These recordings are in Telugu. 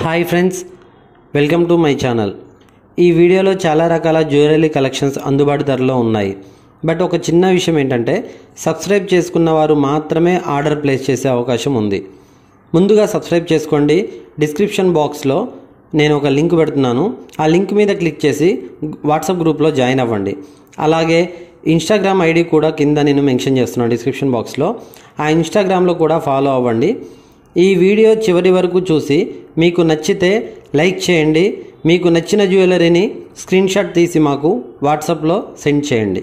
Hi friends welcome to my channel ఈ వీడియోలో చాలా రకాల జ్యువెలరీ కలెక్షన్స్ అందుబాటు ధరలో ఉన్నాయి. బట్ ఒక చిన్న విషయం ఏంటంటే సబ్స్క్రైబ్ చేసుకున్న వారు మాత్రమే ఆర్డర్ ప్లేస్ చేసే అవకాశం ఉంది. ముందుగా సబ్స్క్రైబ్ చేసుకోండి. డిస్క్రిప్షన్ బాక్స్లో నేను ఒక లింక్ పెడుతున్నాను. ఆ లింక్ మీద క్లిక్ చేసి వాట్సాప్ గ్రూప్లో జాయిన్ అవ్వండి. అలాగే ఇన్స్టాగ్రామ్ ఐడి కూడా కింద నేను మెన్షన్ చేస్తున్నాను డిస్క్రిప్షన్ బాక్స్లో ఆ ఇన్స్టాగ్రామ్లో కూడా ఫాలో అవ్వండి. ఈ వీడియో చివరి వరకు చూసి మీకు నచ్చితే లైక్ చేయండి. మీకు నచ్చిన జ్యువెలరీని స్క్రీన్షాట్ తీసి మాకు వాట్సాప్లో సెండ్ చేయండి.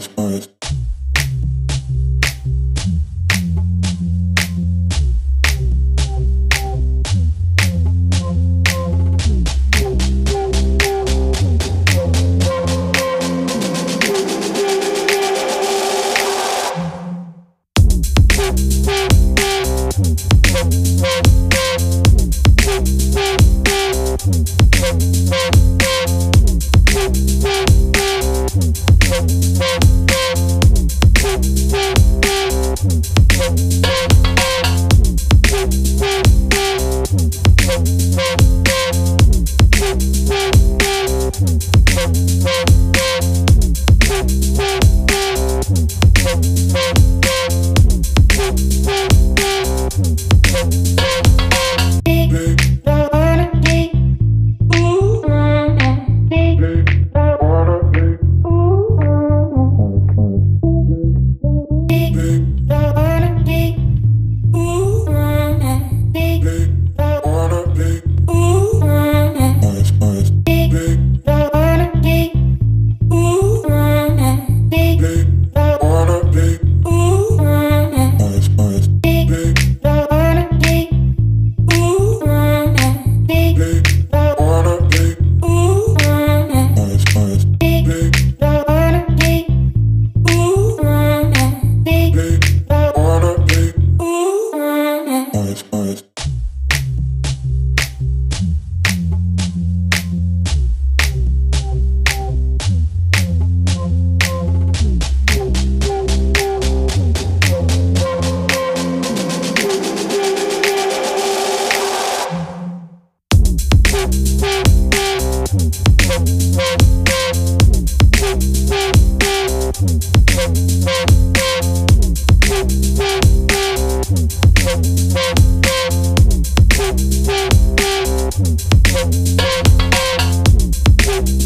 Thank Thank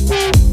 Bye.